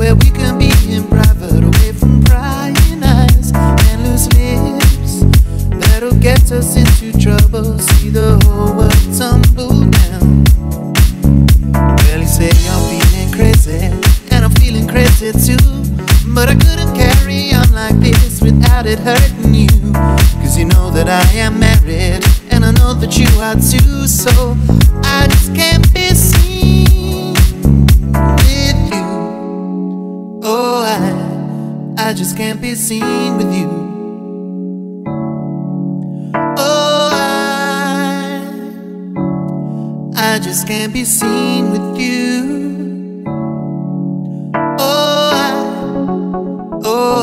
where we can seen with you. Oh, I, I just can't be seen with you. Oh, I, oh,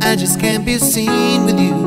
I, I just can't be seen with you.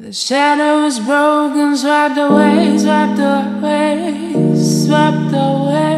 The shadow is broken, swept away, swept away, swept away.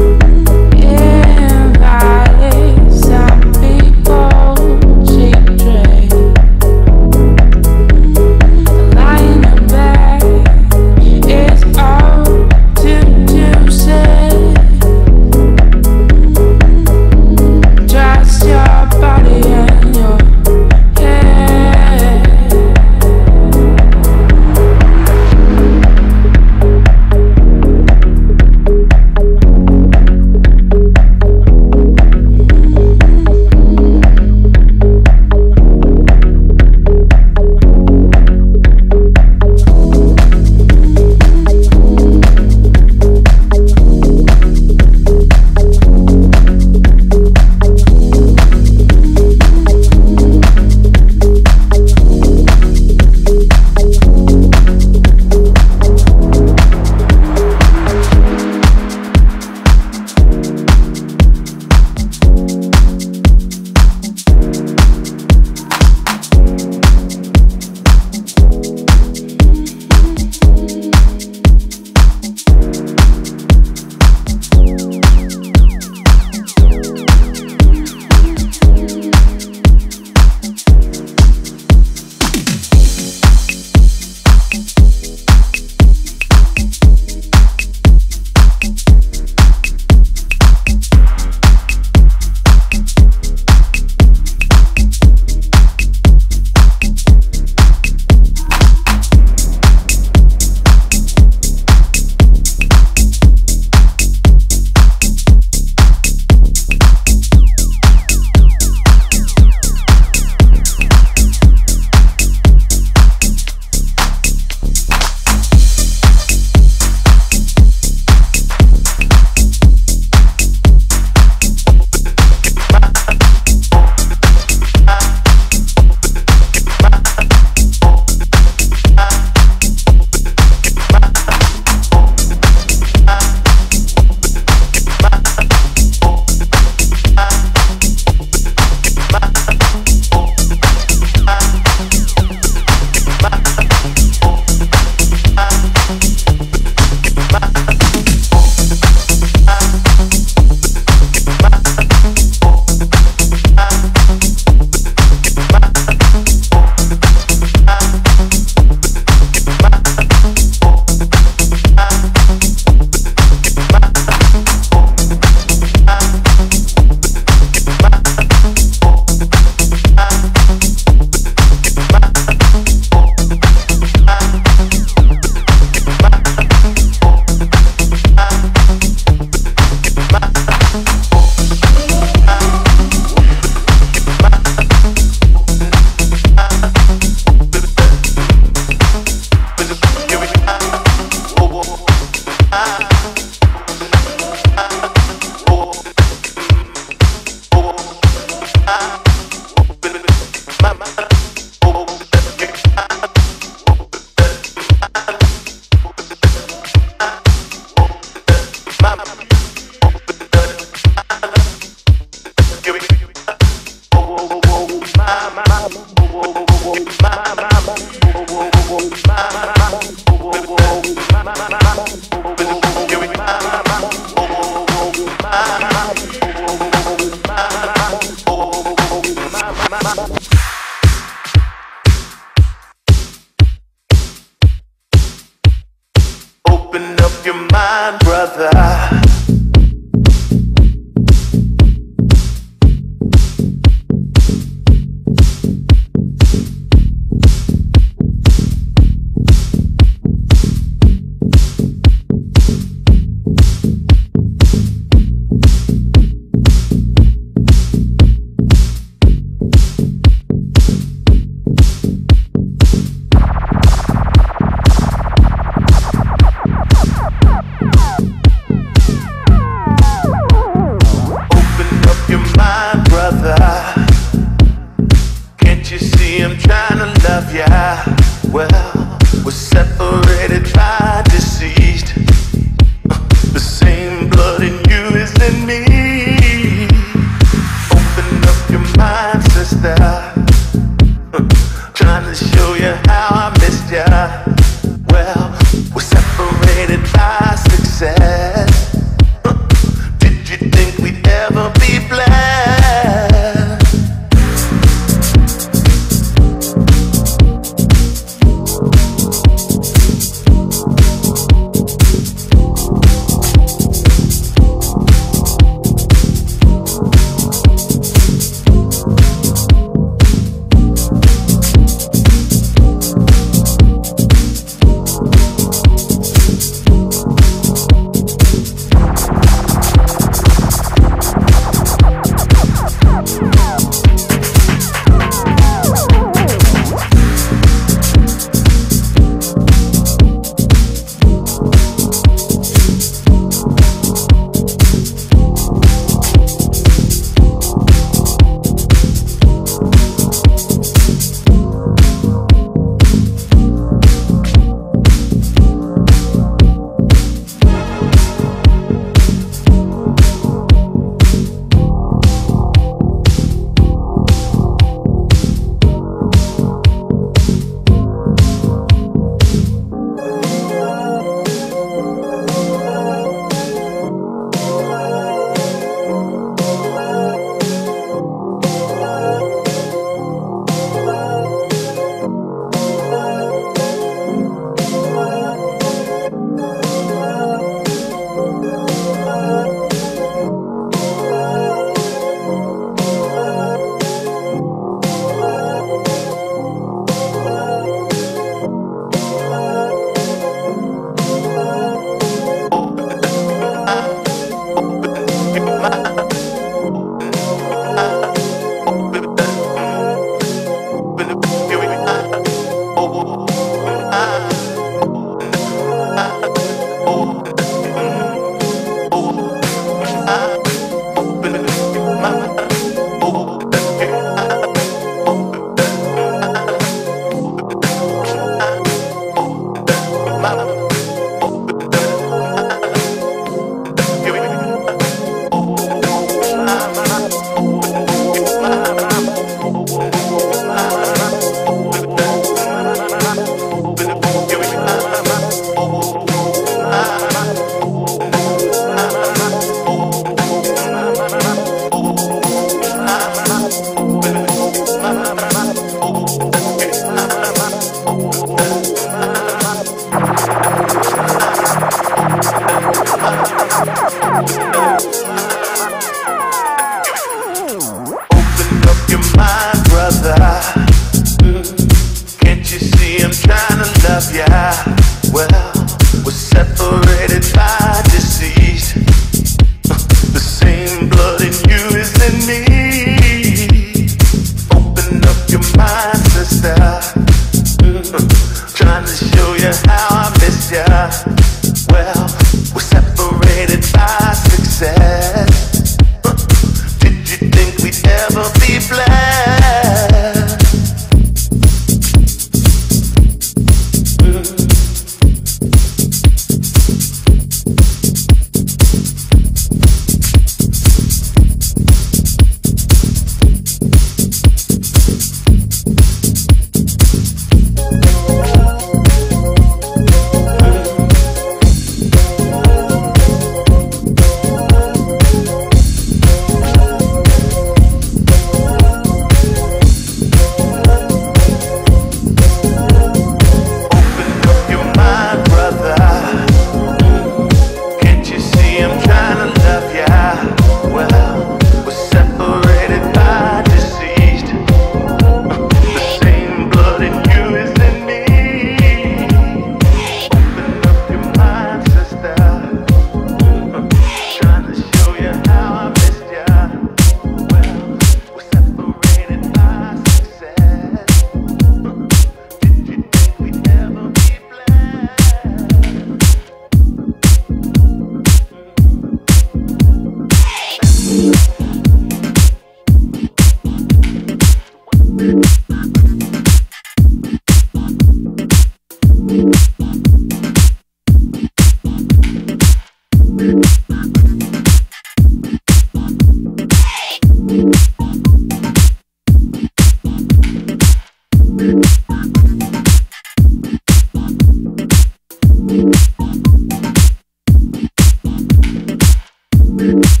You.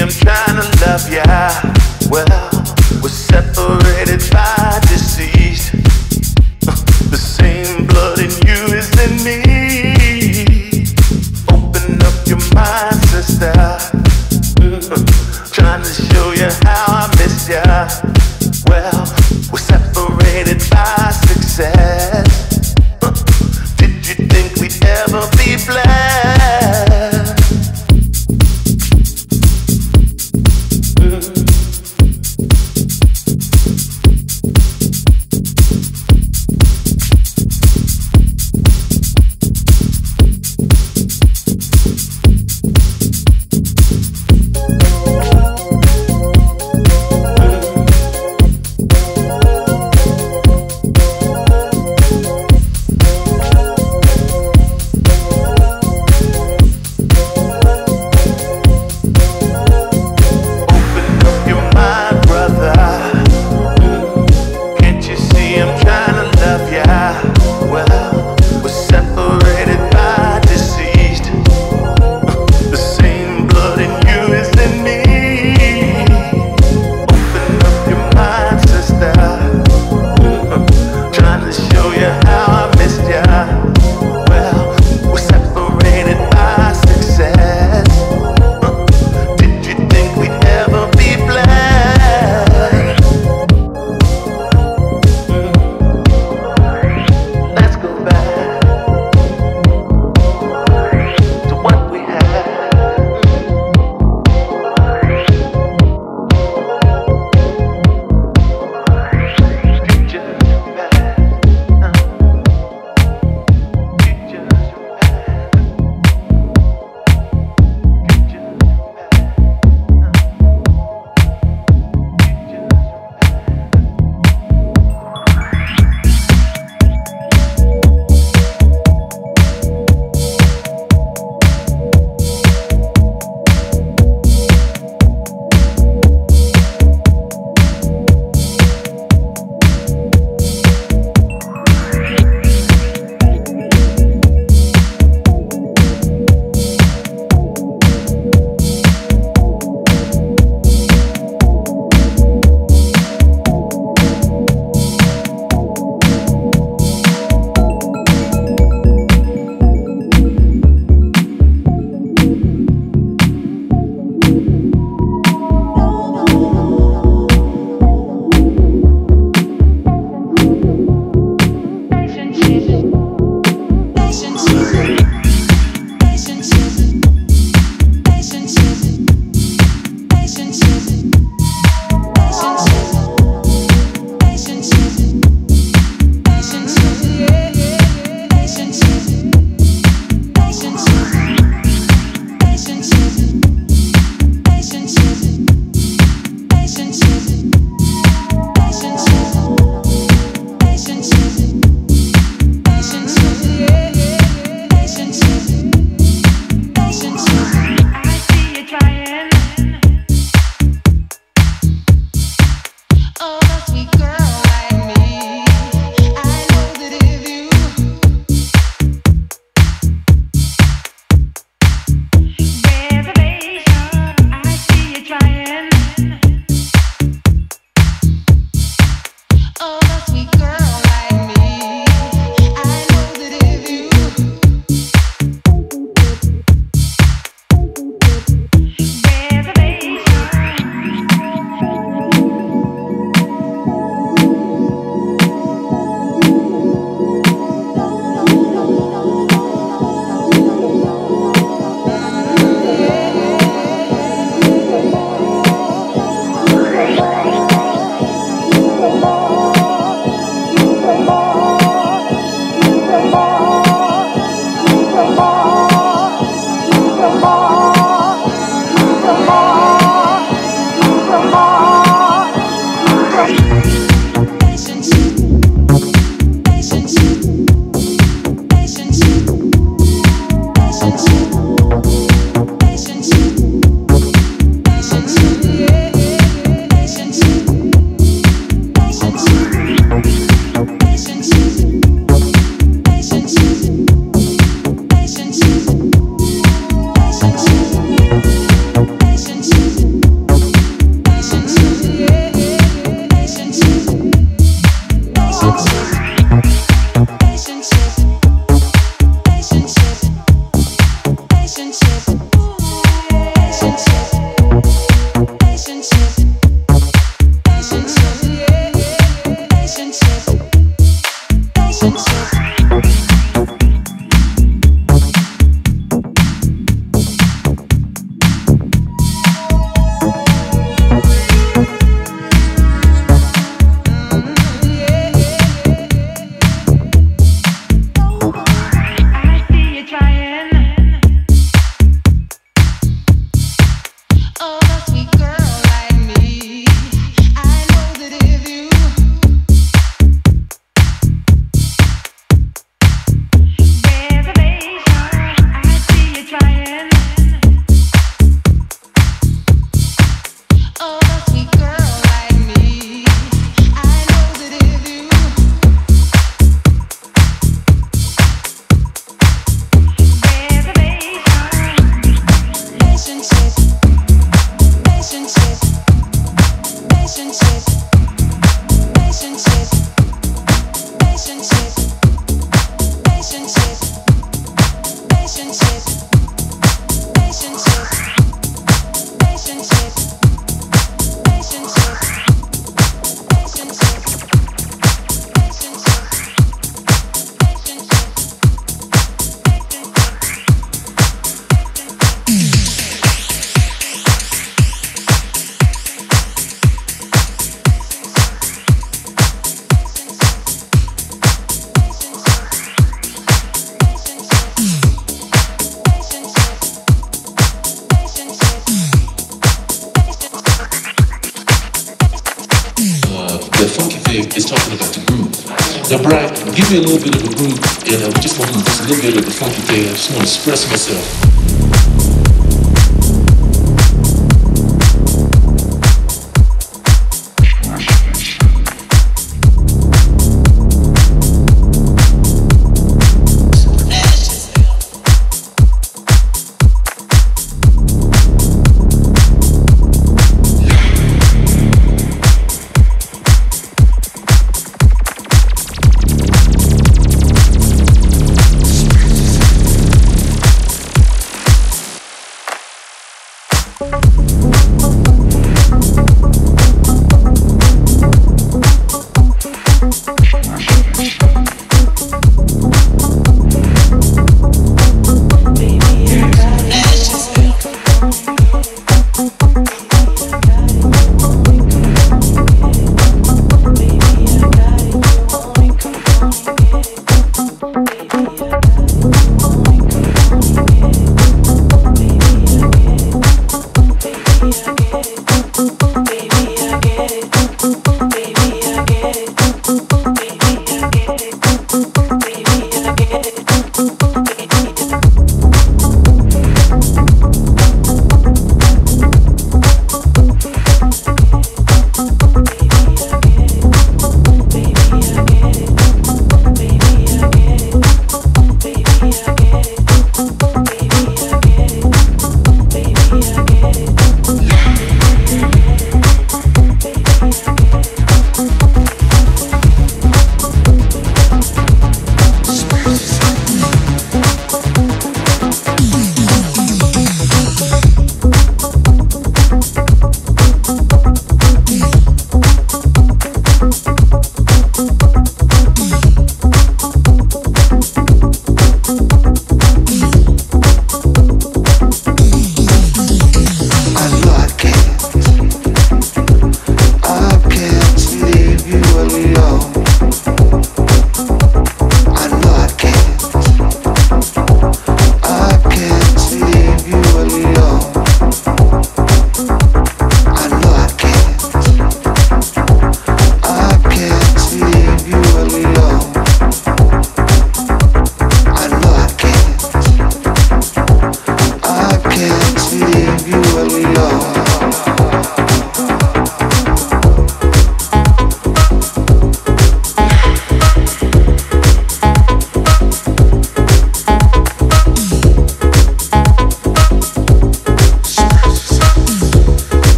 I'm trying to love ya. Well, we're separated by disease. The same blood in you is in me. Open up your mind, sister. Trying to show you how I miss ya.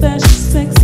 special sex.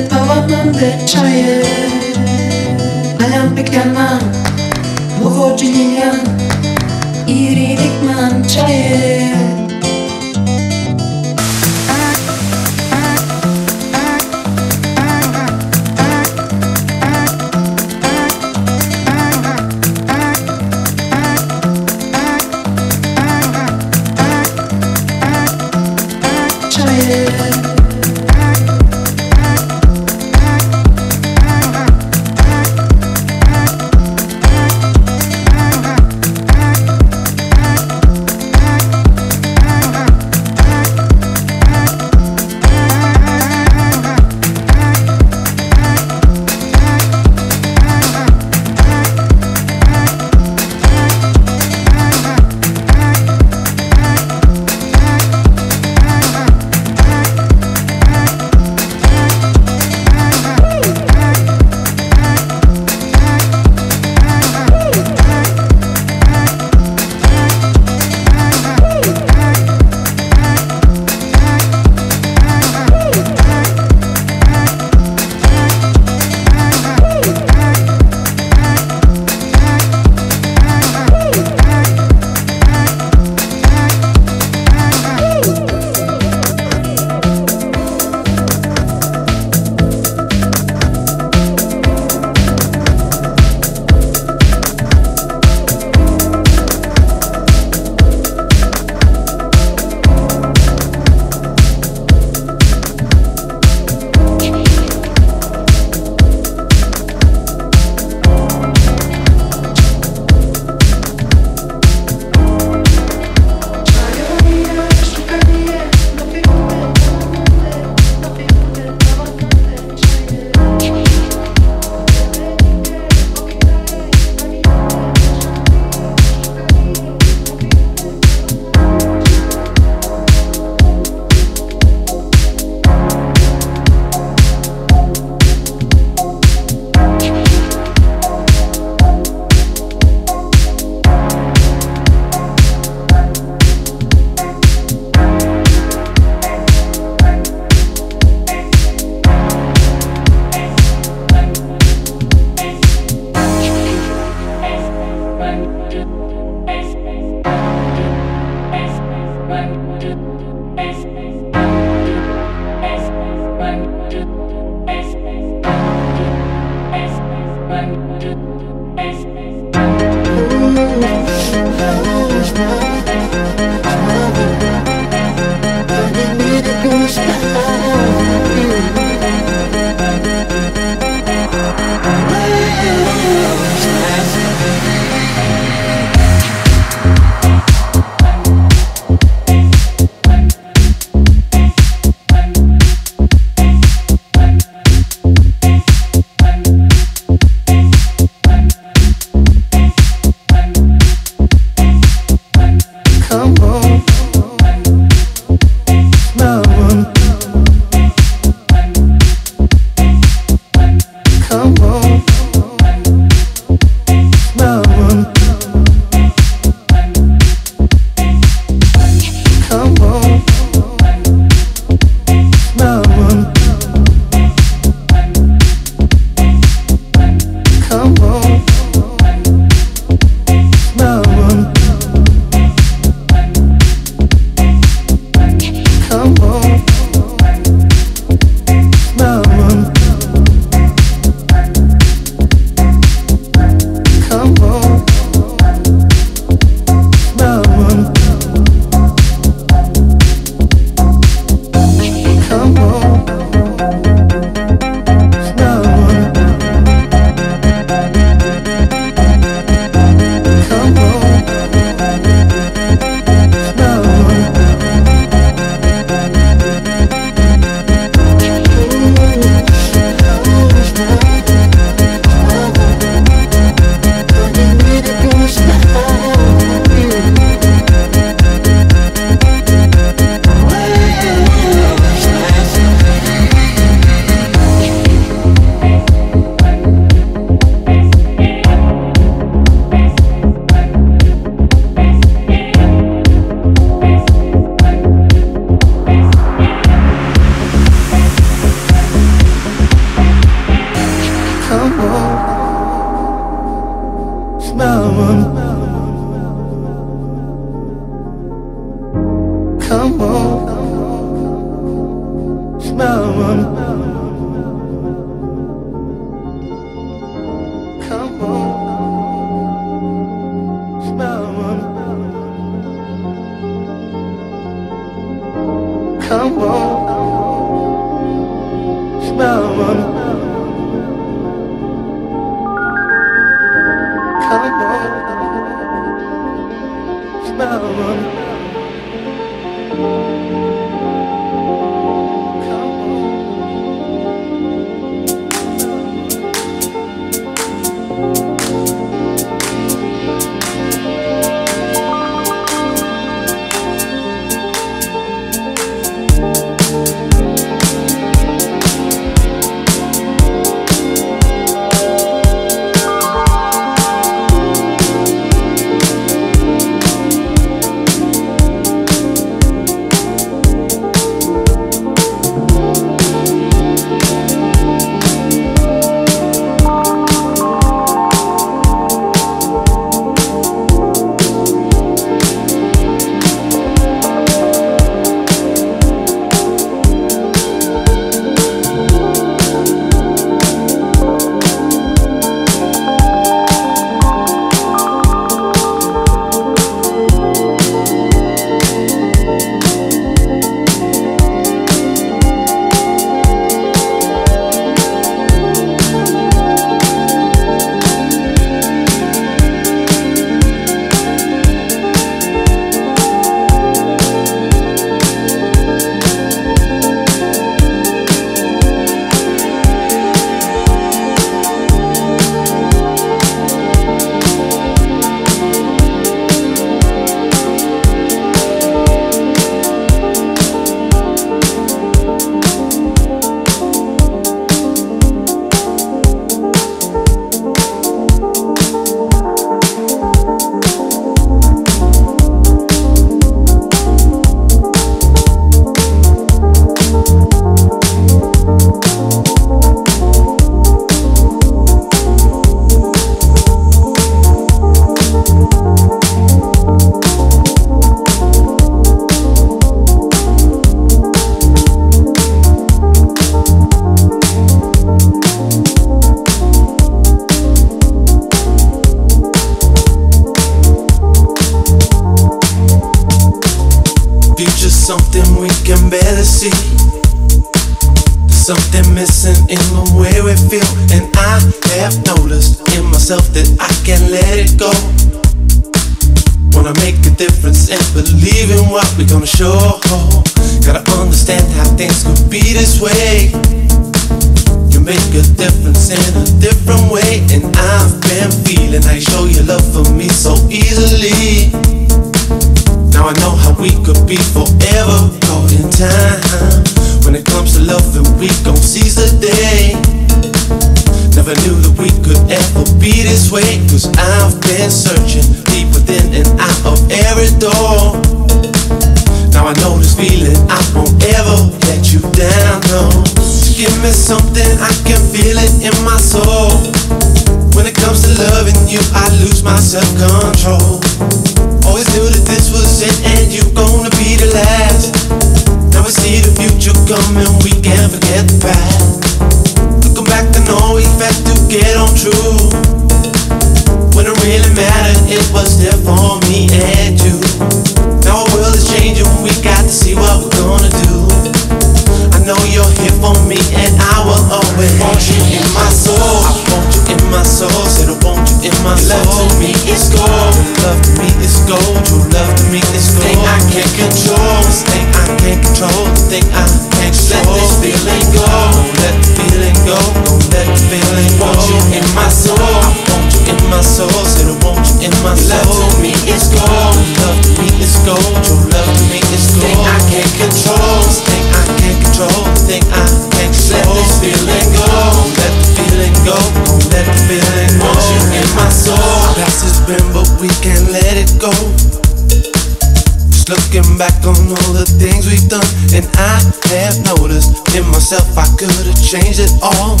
Changed it all.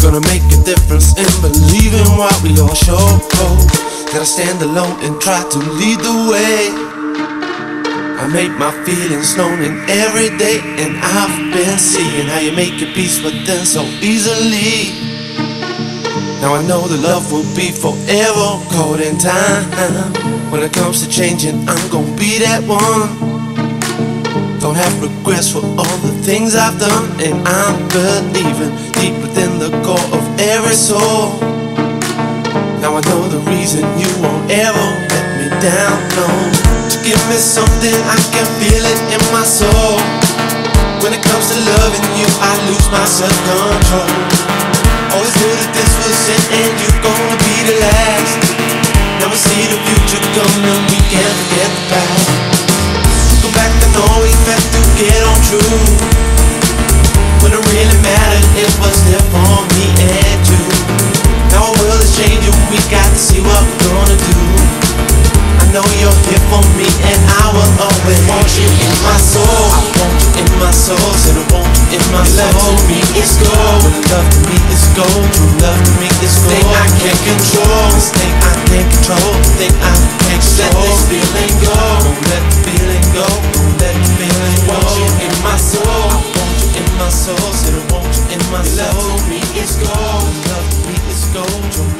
Gonna make a difference in believing what we all show. Gotta stand alone and try to lead the way. I make my feelings known in every day, and I've been seeing how you make your peace with them so easily. Now I know the love will be forever caught in time. When it comes to changing, I'm gonna be that one. Don't have regrets for all the things I've done, and I'm believing deep within the core of every soul. Now I know the reason you won't ever let me down. No, to give me something I can feel it in my soul. When it comes to loving you, I lose my self control. Always knew that this was it, and you're gonna be the last. Never see the future coming, we can't forget the past back to know we had to get on true. When it really mattered, it was there for me and you. Now our world is changing, we got to see what we're gonna do. I know you're here for me, and I will always want you in my soul. I want you in my soul, said I want you in my soul. Love to me is gold, love to me is gold. True love to me is gold. Thing I can't control, this thing I can't control, thing I can't control. Let this feeling my soul. I want you in my soul. Said I want you in my soul. Love me is gold. Love me is gold.